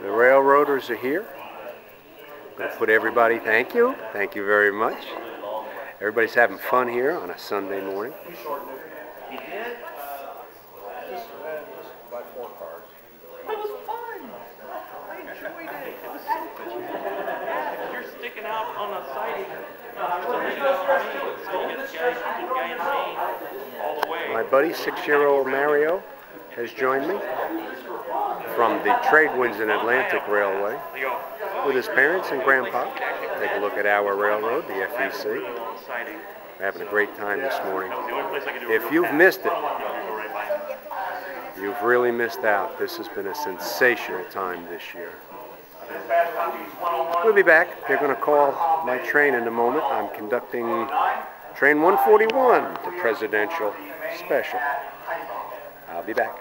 The railroaders are here. Gonna put everybody, thank you, thank you very much. Everybody's having fun here on a Sunday morning. My buddy, six-year-old Mario, has joined me from the Trade Winds and Atlantic Railway with his parents and grandpa. Take a look at our railroad, the FEC. We're having a great time this morning. If you've missed it, you've really missed out. This has been a sensational time this year. We'll be back. They're going to call my train in a moment. I'm conducting train 141, the presidential special. I'll be back.